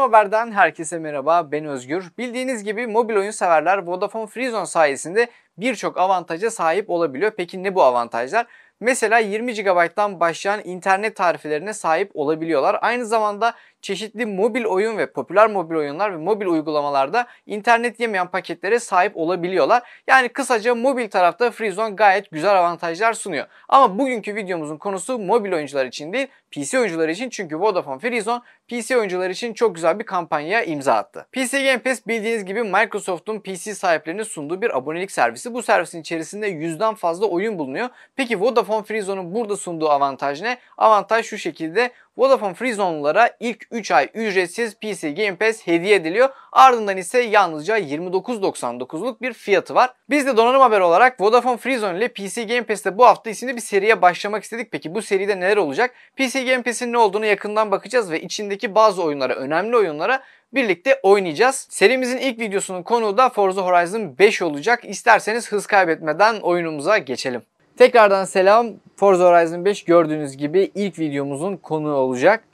Donanım Haber'den herkese merhaba, ben Özgür. Bildiğiniz gibi mobil oyun severler Vodafone Freezone sayesinde birçok avantaja sahip olabiliyor. Peki ne bu avantajlar? Mesela 20 GB'dan başlayan internet tarifelerine sahip olabiliyorlar. Aynı zamanda çeşitli mobil oyun ve popüler mobil oyunlar ve mobil uygulamalarda internet yemeyen paketlere sahip olabiliyorlar. Yani kısaca mobil tarafta Freezone gayet güzel avantajlar sunuyor. Ama bugünkü videomuzun konusu mobil oyuncular için değil, PC oyuncular için çünkü Vodafone Freezone PC oyuncular için çok güzel bir kampanya imza attı. PC Game Pass bildiğiniz gibi Microsoft'un PC sahiplerine sunduğu bir abonelik servisi. Bu servisin içerisinde yüzden fazla oyun bulunuyor. Peki Vodafone Freezone'un burada sunduğu avantaj ne? Avantaj şu şekilde Vodafone Freezone'lara ilk 3 ay ücretsiz PC Game Pass hediye ediliyor. Ardından ise yalnızca 29.99'luk bir fiyatı var. Biz de donanım haber olarak Vodafone Freezone ile PC Game Pass'te bu hafta isimli bir seriye başlamak istedik. Peki bu seride neler olacak? PC Game Pass'in ne olduğunu yakından bakacağız ve içindeki bazı oyunlara, önemli oyunlara birlikte oynayacağız. Serimizin ilk videosunun konuğu da Forza Horizon 5 olacak. İsterseniz hız kaybetmeden oyunumuza geçelim. Tekrardan selam. Forza Horizon 5 gördüğünüz gibi ilk videomuzun konuğu olacak.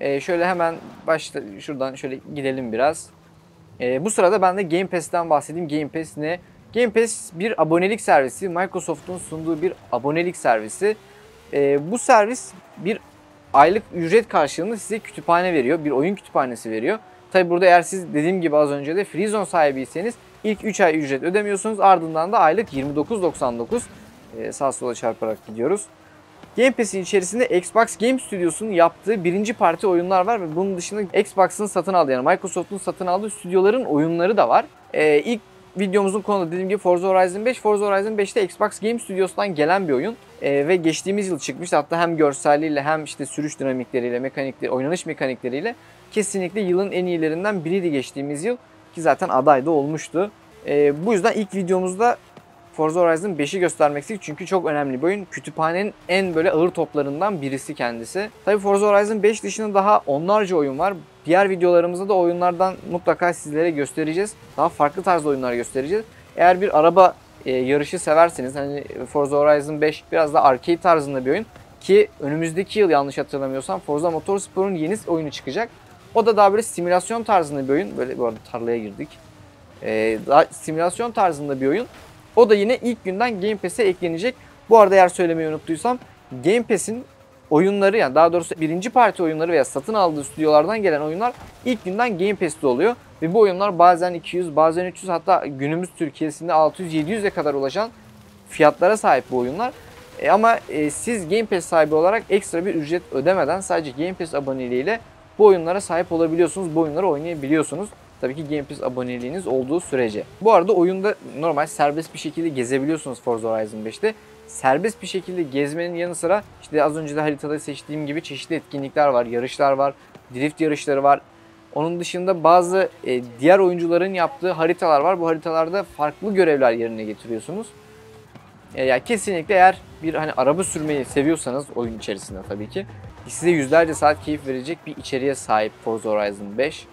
Ee, şöyle hemen başta şuradan şöyle gidelim biraz. Ee, bu sırada ben de Game Pass'ten bahsedeyim. Game Pass ne? Game Pass bir abonelik servisi. Microsoft'un sunduğu bir abonelik servisi. Ee, bu servis bir aylık ücret karşılığında size kütüphane veriyor. Bir oyun kütüphanesi veriyor. Tabi burada eğer siz dediğim gibi az önce de Freezone sahibiyseniz ilk 3 ay ücret ödemiyorsunuz. Ardından da aylık 29.99 e, sağ sola çarparak gidiyoruz. Game Pass'in içerisinde Xbox Game Studios'un yaptığı birinci parti oyunlar var ve bunun dışında Xbox'ın satın aldığı yani Microsoft'un satın aldığı stüdyoların oyunları da var. Ee, ilk videomuzun konuda dediğim gibi Forza Horizon 5. Forza Horizon 5'te Xbox Game Studios'tan gelen bir oyun. Ee, ve geçtiğimiz yıl çıkmıştı. Hatta hem görselliğiyle hem işte sürüş dinamikleriyle, mekanikleri, oynanış mekanikleriyle kesinlikle yılın en iyilerinden biriydi geçtiğimiz yıl. Ki zaten aday da olmuştu. Ee, bu yüzden ilk videomuzda Forza Horizon 5'i göstermek istedik çünkü çok önemli bir oyun. Kütüphanenin en böyle ağır toplarından birisi kendisi. Tabi Forza Horizon 5 dışında daha onlarca oyun var. Diğer videolarımızda da oyunlardan mutlaka sizlere göstereceğiz. Daha farklı tarzda oyunlar göstereceğiz. Eğer bir araba e, yarışı severseniz hani Forza Horizon 5 biraz da arcade tarzında bir oyun ki önümüzdeki yıl yanlış hatırlamıyorsam Forza Motorsport'un yeni oyunu çıkacak. O da daha böyle simülasyon tarzında bir oyun. Böyle bu arada tarlaya girdik. Ee, daha simülasyon tarzında bir oyun. O da yine ilk günden Game Pass'e eklenecek. Bu arada eğer söylemeyi unuttuysam Game Pass'in oyunları yani daha doğrusu birinci parti oyunları veya satın aldığı stüdyolardan gelen oyunlar ilk günden Game Pass'te oluyor. Ve bu oyunlar bazen 200 bazen 300 hatta günümüz Türkiye'sinde 600-700'e kadar ulaşan fiyatlara sahip bu oyunlar. E ama e, siz Game Pass sahibi olarak ekstra bir ücret ödemeden sadece Game Pass aboneliğiyle bu oyunlara sahip olabiliyorsunuz. Bu oyunları oynayabiliyorsunuz. Tabii ki Game Pass aboneliğiniz olduğu sürece. Bu arada oyunda normal serbest bir şekilde gezebiliyorsunuz Forza Horizon 5'te. Serbest bir şekilde gezmenin yanı sıra işte az önce de haritada seçtiğim gibi çeşitli etkinlikler var, yarışlar var, drift yarışları var. Onun dışında bazı e, diğer oyuncuların yaptığı haritalar var. Bu haritalarda farklı görevler yerine getiriyorsunuz. E, yani kesinlikle eğer bir hani araba sürmeyi seviyorsanız oyun içerisinde tabii ki size yüzlerce saat keyif verecek bir içeriğe sahip Forza Horizon 5.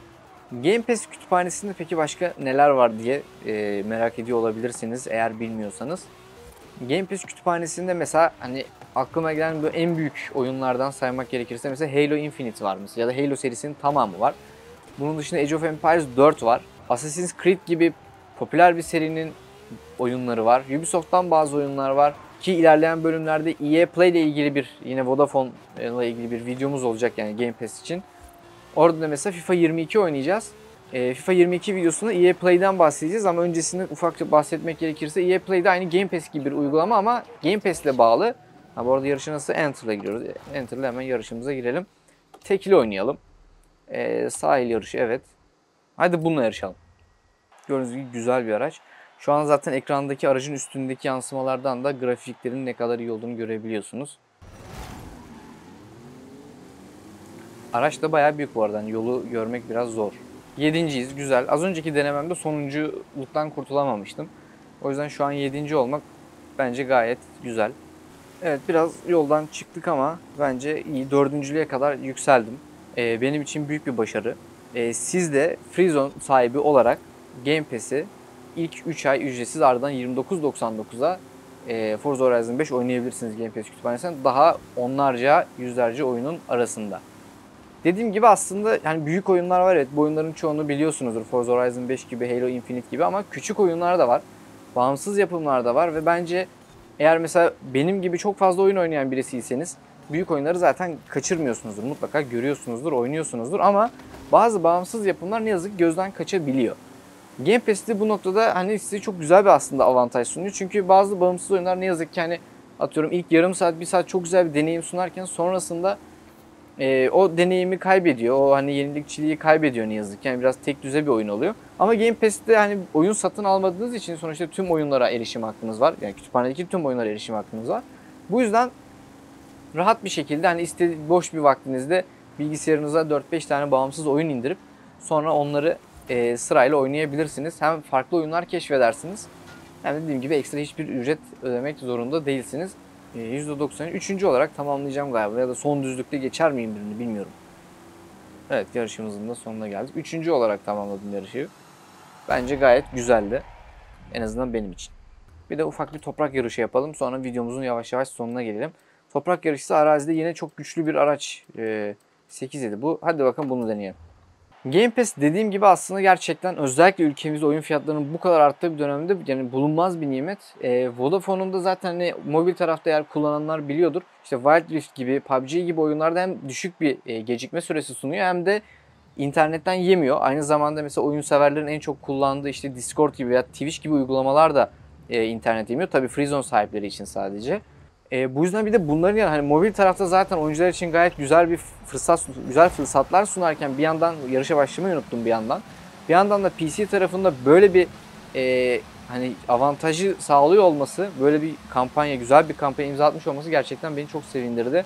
Game Pass kütüphanesinde peki başka neler var diye e, merak ediyor olabilirsiniz eğer bilmiyorsanız. Game Pass kütüphanesinde mesela hani aklıma gelen bu en büyük oyunlardan saymak gerekirse mesela Halo Infinite var mesela ya da Halo serisinin tamamı var. Bunun dışında Age of Empires 4 var. Assassin's Creed gibi popüler bir serinin oyunları var. Ubisoft'tan bazı oyunlar var. Ki ilerleyen bölümlerde EA Play ile ilgili bir yine Vodafone ile ilgili bir videomuz olacak yani Game Pass için. Orada da mesela FIFA 22 oynayacağız. E, FIFA 22 videosunda EA Play'den bahsedeceğiz ama öncesinde ufakça bahsetmek gerekirse EA Play'de aynı Game Pass gibi bir uygulama ama Game Pass ile bağlı. Ha, bu arada yarışa nasıl Enter'la giriyoruz. Enter'la hemen yarışımıza girelim. Tekili oynayalım. E, sahil yarışı evet. Hadi bununla yarışalım. Gördüğünüz gibi güzel bir araç. Şu an zaten ekrandaki aracın üstündeki yansımalardan da grafiklerin ne kadar iyi olduğunu görebiliyorsunuz. Araç da bayağı büyük bu arada. Yani yolu görmek biraz zor. Yedinciyiz. Güzel. Az önceki denememde sonunculuktan kurtulamamıştım. O yüzden şu an yedinci olmak bence gayet güzel. Evet biraz yoldan çıktık ama bence iyi. Dördüncülüğe kadar yükseldim. Ee, benim için büyük bir başarı. Ee, siz de Freezone sahibi olarak Game Pass'i ilk 3 ay ücretsiz ardından 29.99'a e, Forza Horizon 5 oynayabilirsiniz Game Pass kütüphanesinden. Daha onlarca, yüzlerce oyunun arasında. Dediğim gibi aslında yani büyük oyunlar var evet bu oyunların çoğunu biliyorsunuzdur. Forza Horizon 5 gibi, Halo Infinite gibi ama küçük oyunlar da var. Bağımsız yapımlar da var ve bence eğer mesela benim gibi çok fazla oyun oynayan birisiyseniz büyük oyunları zaten kaçırmıyorsunuzdur. Mutlaka görüyorsunuzdur, oynuyorsunuzdur ama bazı bağımsız yapımlar ne yazık ki gözden kaçabiliyor. Game Pass'te bu noktada hani size çok güzel bir aslında avantaj sunuyor. Çünkü bazı bağımsız oyunlar ne yazık ki hani atıyorum ilk yarım saat, bir saat çok güzel bir deneyim sunarken sonrasında e, o deneyimi kaybediyor. O hani yenilikçiliği kaybediyor ne yazık ki. Yani biraz tek düze bir oyun oluyor. Ama Game Pass'te hani oyun satın almadığınız için sonuçta tüm oyunlara erişim hakkınız var. Yani kütüphanedeki tüm oyunlara erişim hakkınız var. Bu yüzden rahat bir şekilde hani istediği boş bir vaktinizde bilgisayarınıza 4-5 tane bağımsız oyun indirip sonra onları e, sırayla oynayabilirsiniz. Hem farklı oyunlar keşfedersiniz. Hem de dediğim gibi ekstra hiçbir ücret ödemek zorunda değilsiniz. E, %90'ı üçüncü olarak tamamlayacağım galiba ya da son düzlükte geçer miyim birini bilmiyorum. Evet yarışımızın da sonuna geldik. Üçüncü olarak tamamladım yarışı. Bence gayet güzeldi. En azından benim için. Bir de ufak bir toprak yarışı yapalım. Sonra videomuzun yavaş yavaş sonuna gelelim. Toprak yarışı arazide yine çok güçlü bir araç. Ee, 8 idi bu. Hadi bakalım bunu deneyelim. Game Pass dediğim gibi aslında gerçekten özellikle ülkemizde oyun fiyatlarının bu kadar arttığı bir dönemde yani bulunmaz bir nimet. E, Vodafone'un da zaten hani mobil tarafta eğer kullananlar biliyordur. İşte Wild Rift gibi, PUBG gibi oyunlarda hem düşük bir e, gecikme süresi sunuyor hem de internetten yemiyor. Aynı zamanda mesela oyun severlerin en çok kullandığı işte Discord gibi veya Twitch gibi uygulamalar da e, internet yemiyor. Tabii Freezone sahipleri için sadece. E, bu yüzden bir de bunların yani hani mobil tarafta zaten oyuncular için gayet güzel bir fırsat, güzel fırsatlar sunarken bir yandan yarışa başlamayı unuttum bir yandan. Bir yandan da PC tarafında böyle bir e, hani avantajı sağlıyor olması, böyle bir kampanya, güzel bir kampanya imza atmış olması gerçekten beni çok sevindirdi.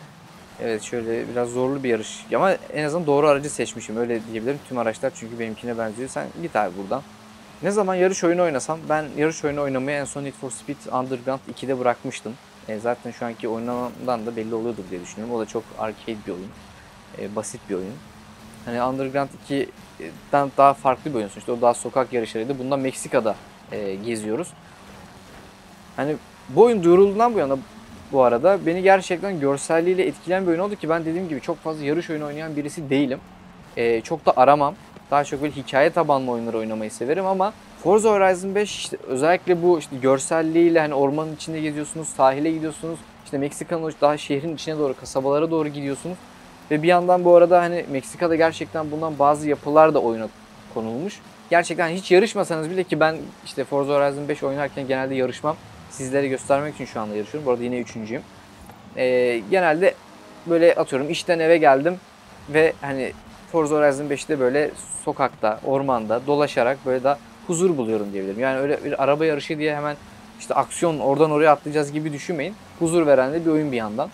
Evet şöyle biraz zorlu bir yarış ama en azından doğru aracı seçmişim öyle diyebilirim. Tüm araçlar çünkü benimkine benziyor. Sen git abi buradan. Ne zaman yarış oyunu oynasam ben yarış oyunu oynamayı en son Need for Speed Underground 2'de bırakmıştım. E, zaten şu anki oynamamdan da belli oluyordur diye düşünüyorum. O da çok arcade bir oyun. E, basit bir oyun. Hani Underground 2'den daha farklı bir oyun sonuçta. O daha sokak yarışlarıydı. Bunda Meksika'da e, geziyoruz. Hani bu oyun duyurulduğundan bu yana bu arada beni gerçekten görselliğiyle etkileyen bir oyun oldu ki ben dediğim gibi çok fazla yarış oyunu oynayan birisi değilim. E, çok da aramam. Daha çok böyle hikaye tabanlı oyunları oynamayı severim ama Forza Horizon 5 işte özellikle bu işte görselliğiyle hani ormanın içinde geziyorsunuz, sahile gidiyorsunuz. İşte Meksika'nın daha şehrin içine doğru, kasabalara doğru gidiyorsunuz. Ve bir yandan bu arada hani Meksika'da gerçekten bundan bazı yapılar da oyuna konulmuş. Gerçekten hiç yarışmasanız bile ki ben işte Forza Horizon 5 oynarken genelde yarışmam. Sizlere göstermek için şu anda yarışıyorum. Bu arada yine üçüncüyüm. Ee, genelde böyle atıyorum işten eve geldim ve hani Forza Horizon 5'te böyle sokakta, ormanda dolaşarak böyle da huzur buluyorum diyebilirim. Yani öyle bir araba yarışı diye hemen işte aksiyon oradan oraya atlayacağız gibi düşünmeyin. Huzur veren de bir oyun bir yandan.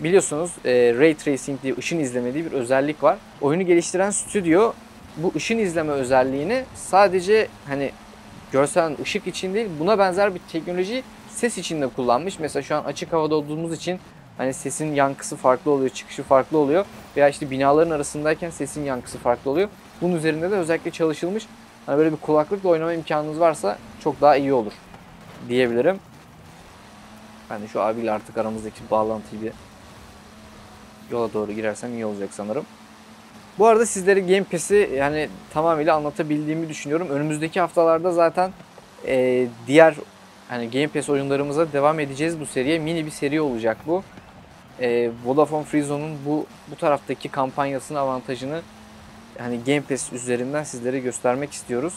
Biliyorsunuz e, Ray Tracing diye ışın izleme diye bir özellik var. Oyunu geliştiren stüdyo bu ışın izleme özelliğini sadece hani görsel ışık için değil buna benzer bir teknoloji ses için de kullanmış. Mesela şu an açık havada olduğumuz için hani sesin yankısı farklı oluyor, çıkışı farklı oluyor. Veya işte binaların arasındayken sesin yankısı farklı oluyor. Bunun üzerinde de özellikle çalışılmış. Hani böyle bir kulaklıkla oynama imkanınız varsa çok daha iyi olur diyebilirim. Ben şu abiyle artık aramızdaki bağlantıyı bir yola doğru girersem iyi olacak sanırım. Bu arada sizlere Game Pass'i yani tamamıyla anlatabildiğimi düşünüyorum. Önümüzdeki haftalarda zaten e, diğer hani Game Pass oyunlarımıza devam edeceğiz bu seriye. Mini bir seri olacak bu. E, Vodafone Freezone'un bu bu taraftaki kampanyasının avantajını hani Game Pass üzerinden sizlere göstermek istiyoruz.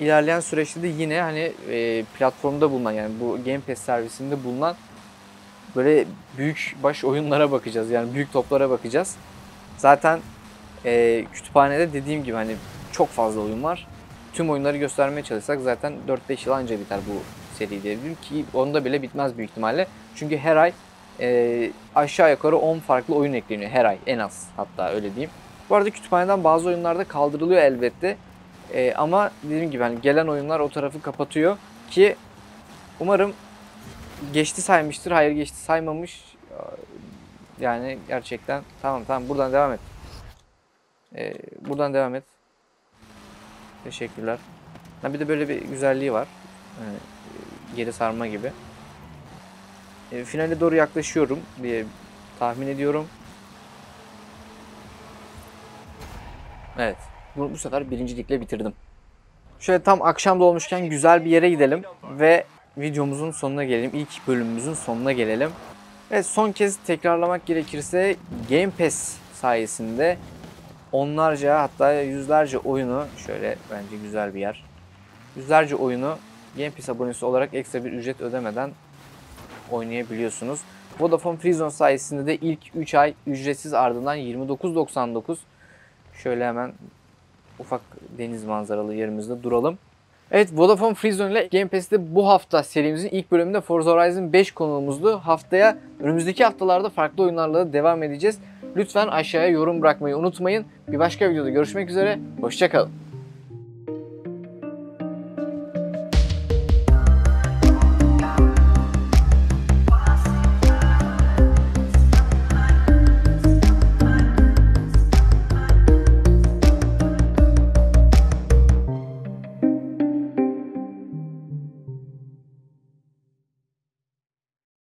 İlerleyen süreçte de yine hani e, platformda bulunan yani bu Game Pass servisinde bulunan böyle büyük baş oyunlara bakacağız. Yani büyük toplara bakacağız. Zaten e, kütüphanede dediğim gibi hani çok fazla oyun var. Tüm oyunları göstermeye çalışsak zaten 4-5 yıl anca biter bu seri diyebilirim ki onda bile bitmez büyük ihtimalle. Çünkü her ay e, aşağı yukarı 10 farklı oyun ekleniyor her ay en az hatta öyle diyeyim. Bu arada kütüphaneden bazı oyunlarda kaldırılıyor elbette. E, ama dediğim gibi hani gelen oyunlar o tarafı kapatıyor ki umarım geçti saymıştır. Hayır geçti saymamış. Yani gerçekten tamam tamam buradan devam et. Ee, buradan devam et. Teşekkürler. Ha, bir de böyle bir güzelliği var. Yani, geri sarma gibi. E, finale doğru yaklaşıyorum diye tahmin ediyorum. Evet. Bu, bu sefer birincilikle bitirdim. Şöyle tam akşam dolmuşken güzel bir yere gidelim ve videomuzun sonuna gelelim. İlk bölümümüzün sonuna gelelim. Ve son kez tekrarlamak gerekirse Game Pass sayesinde onlarca hatta yüzlerce oyunu şöyle bence güzel bir yer. Yüzlerce oyunu Game Pass abonesi olarak ekstra bir ücret ödemeden oynayabiliyorsunuz. Vodafone Freezone sayesinde de ilk 3 ay ücretsiz ardından 29.99 şöyle hemen ufak deniz manzaralı yerimizde duralım. Evet Vodafone Freezone ile Game Pass'te bu hafta serimizin ilk bölümünde Forza Horizon 5 konuğumuzdu. Haftaya önümüzdeki haftalarda farklı oyunlarla da devam edeceğiz. Lütfen aşağıya yorum bırakmayı unutmayın. Bir başka videoda görüşmek üzere. Hoşçakalın.